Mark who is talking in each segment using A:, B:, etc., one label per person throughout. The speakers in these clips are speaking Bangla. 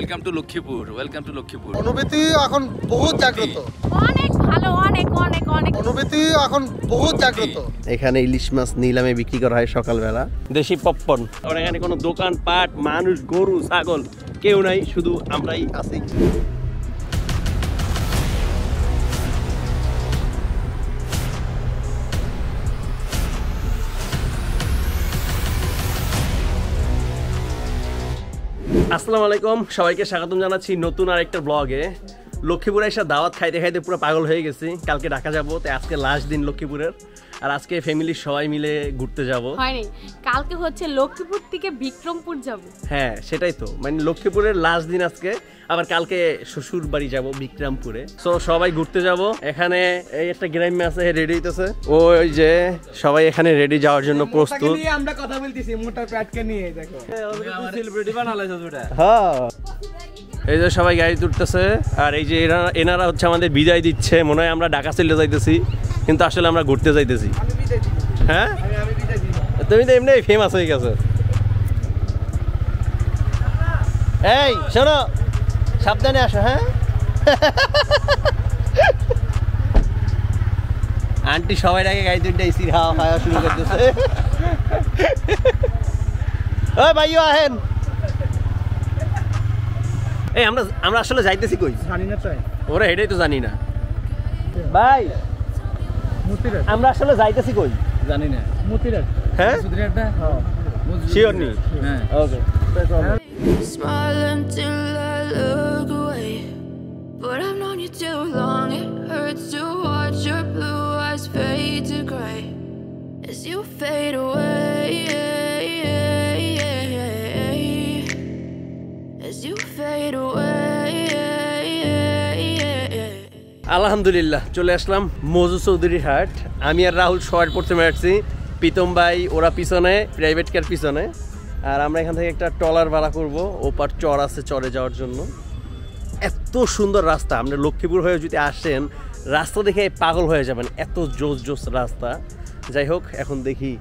A: Welcome to Lakshmipur welcome to Lakshmipur
B: অনুভূতি এখন বহুত জাগ্রত।
C: অনেক ভালো অনেক অনেক অনেক।
B: অনুভূতি এখন বহুত জাগ্রত।
D: এখানে ইলিশ মাছ নিলামে বিক্রি করা হয় সকালবেলা। দেশি পপকর্ন। আর এখানে কোনো দোকান পাট মানুষ গরু ছাগল কেউ নাই শুধু আমরাই আছি। আসসালামু আলাইকুম সবাইকে স্বাগতম জানাচ্ছি নতুন আরেকটা ব্লগে লক্ষ্মীপুরে এসে দাওয়াত খাইতে খাইতে পুরো পাগল হয়ে গেছি। কালকে ঢাকা যাব তো আজকে লাস্ট দিন লক্ষ্মীপুরের। আর আজকে ফ্যামিলির সবাই মিলে ঘুরতে যাব।
C: হয়নি কালকে হচ্ছে লক্ষ্মীপুর থেকে বিক্রমপুর যাব।
D: হ্যাঁ সেটাই তো। মানে লক্ষ্মীপুরের লাস্ট দিন আজকে আবার কালকে শ্বশুর বাড়ি যাব বিক্রমপুরে। সো সবাই ঘুরতে যাব। এখানে এই একটা গ্রাম্য আছে রেডি হইতেছে। ওই যে সবাই এখানে রেডি যাওয়ার জন্য প্রস্তুত।
E: আমরা কথা বলতেছি মোটা প্যাটকে নিয়ে দেখো।
A: সেলিব্রিটি বানালাইছো ওটা
D: হ্যাঁ। এই যে সবাই গাড়ি তুলতেছে, আর এই যে এনারা হচ্ছে আমাদের বিদায় দিচ্ছে। মনে হয় আমরা ঢাকা চলে যাইতেছি, কিন্তু আসলে আমরা ঘুরতে যাইতেছি। হ্যাঁ? তুমি তো এমনি ফেমাস হয়ে গেছো। এই, শোনো, সাবধানে আসো হ্যাঁ? আন্টি সবাই আগে গাড়ি তুলতে এসির হাওয়া খাওয়া শুরু করতেছে। ও ভাইও আহেন। এই আমরা আমরা আসলে যাইতেছি কই
E: জানি না তাই
D: ওরা এটাই তো জানি না ভাই
E: মতিরাট
D: আমরা আসলে যাইতেছি কই
A: জানি না
E: মতিরাট
D: হ্যাঁ
A: সুদিরাটা
D: শিওর নি
A: হ্যাঁ
D: ওকে
F: Smile until I look away. But I've known you too long, it hurts to watch your blue eyes fade to gray as you fade away. As you fade away.
D: আলহামদুলিল্লাহ, চলে আসলাম মজু চৌধুরীর হাট। আমি আর রাহুল শর্ট পড়তে মেরেছি প্রীতম ভাই, ওরা পিছনে প্রাইভেট কার পিছনে। আর আমরা এখান থেকে একটা ট্রলার ভাড়া করব। ওপার চর আছে চরে যাওয়ার জন্য। এত সুন্দর রাস্তা। আপনি লক্ষ্মীপুর হয়ে যদি আসেন, রাস্তা দেখে পাগল হয়ে যাবেন। এত জোস জোস রাস্তা। যাই হোক, এখন দেখি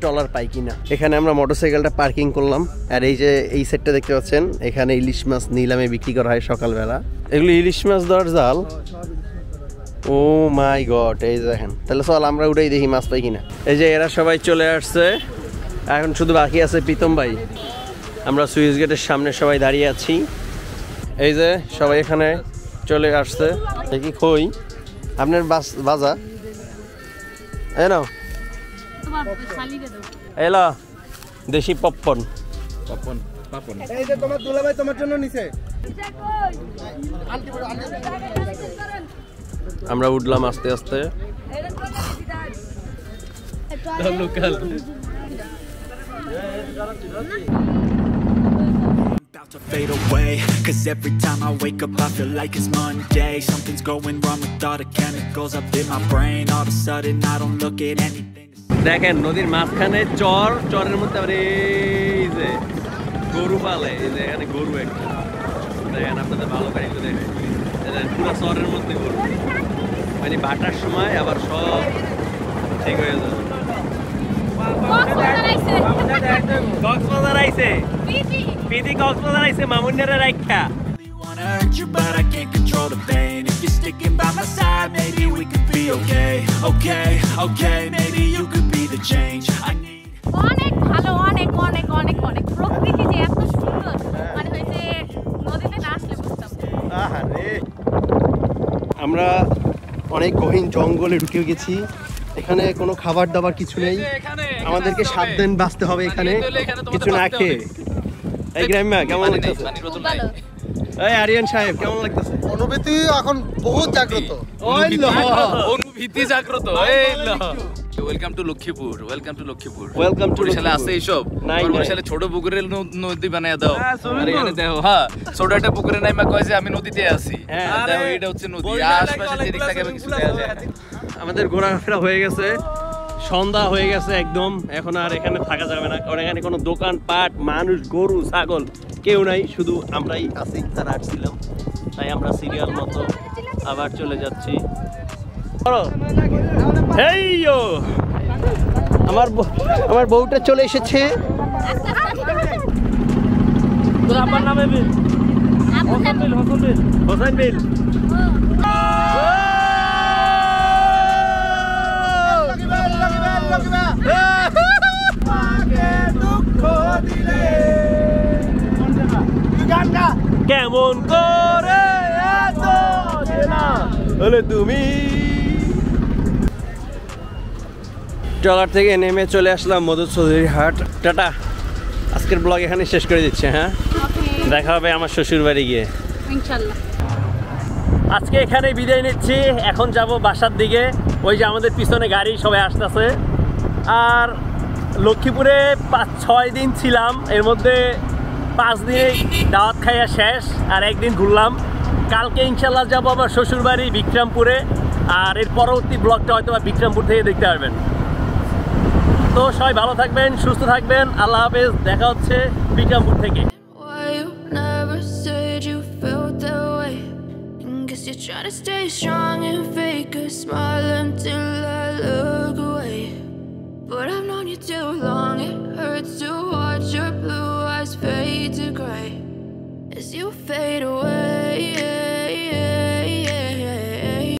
D: ট্রলার পাই কিনা। এখানে আমরা মোটরসাইকেলটা পার্কিং করলাম। আর এই যে, এই সেটটা দেখতে পাচ্ছেন, এখানে ইলিশ মাছ নিলামে বিক্রি করা হয় সকালবেলা। এগুলো ইলিশ মাছ দেওয়ার জাল। ও মাই গড, এই দেখেন। তাহলে চল, আমরা উঠেই দেখি মাছ পাই কিনা। এই যে, এরা সবাই চলে আসছে। এখন শুধু বাকি আছে প্রীতম ভাই। আমরা সুইচ গেটের সামনে সবাই দাঁড়িয়ে আছি। এই যে, সবাই এখানে চলে আসছে। দেখি খই আপনার বাস বাজা এই নাও। এলা দেশি পপকর্ন
A: পাপন পাপন
E: এই যে তোমার দুলাভাই তোমার জন্য নিছে
D: আমরা উঠলাম আস্তে আস্তে
A: local
G: to fade away Cause every time I wake up I feel like it's Monday Something's going wrong with all the chemicals up in my brain All of a sudden I don't look at anything
D: দেখেন নদীর মাঝখানে চর চরের মধ্যে আবার এই যে গরু পালে এই যে এখানে গরু একটা। দেখেন আপনাদের ভালো করে একটু দেখেন। পুরো চরের মধ্যে গরু। মানে বাটার সময় আবার সব ঠিক হয়ে যাবে।
C: কক্সবাজার আইছে।
D: পিদি কক্সবাজার আইছে মামুনিয়ারে রাখা
G: really wanna hurt you but I can't control the pain. If you're sticking by my side maybe we could be okay. Okay, okay, maybe you could be the change I need.
C: অনেক ভালো অনেক অনেক অনেক অনেক। প্রকৃতি যে এত সুন্দর। মানে হয়েছে নদীতে না আসলে বুঝতাম
D: আমরা অনেক গহীন জঙ্গলে ঢুকে গেছি। এখানে কোনো খাবার দাবার কিছু নেই। আমাদেরকে সাত দিন বাঁচতে হবে এখানে। কিছু না খেয়ে। এই গ্রাম্যা কেমন এই আরিয়ান সাহেব কেমন লাগতেছে?
B: অনুভূতি এখন বহুত জাগ্রত।
A: অনুভূতি। জাগ্রত এই ল। Welcome to Lakshmipur welcome to Lakshmipur
D: Welcome to
A: বরিশালে আছে এইসব। বরিশালে ছোট পুকুরের নদী বানায় দাও। আর এখানে দেখো হ্যাঁ ছোট একটা পুকুরে নাই মা কয় যে আমি নদীতে আছি।
D: হ্যাঁ।
A: দেখো এটা হচ্ছে নদী। আশপাশে যেদিক থেকে আমি কিছু দেখা যায়
D: আমাদের ঘোরাফেরা হয়ে গেছে। সন্ধ্যা হয়ে গেছে একদম। এখন আর এখানে থাকা যাবে না। কারণ এখানে কোনো দোকান পাট মানুষ গরু ছাগল কেউ নাই শুধু আমরাই আছি তারা আসছিলাম তাই আমরা সিরিয়াল মতো আবার চলে যাচ্ছি। বলো। আমার বউ- আমার বউটা চলে এসেছে।
C: তোর আব্বার নামে
D: হোসেন বিল। কেমন করে এত চেনা হলে তুমি। ট্রলার থেকে নেমে চলে আসলাম মধু চৌধুরী হাট। টাটা। আজকের ব্লগ এখানে শেষ করে দিচ্ছে হ্যাঁ? দেখা হবে আমার শ্বশুর বাড়ি গিয়ে। আজকে এখানে বিদায় নিচ্ছি। এখন যাব বাসার দিকে। ওই যে আমাদের পিছনে গাড়ি সবাই আসতেছে। আর লক্ষ্মীপুরে পাঁচ ছয় দিন ছিলাম। এর মধ্যে পাঁচ দিনে দাওয়াত খাইয়া শেষ, আর একদিন ঘুরলাম। কালকে ইনশাল্লাহ যাব আমার শ্বশুরবাড়ি বিক্রমপুরে, আর এর পরবর্তী ব্লগটা হয়তো বা বিক্রমপুর থেকে দেখতে পারবেন। তো সবাই ভালো থাকবেন, সুস্থ থাকবেন, আল্লাহ হাফেজ, দেখা হচ্ছে বিক্রমপুর থেকে।
F: You trying to stay strong and fake a smile until I look away. Fade away.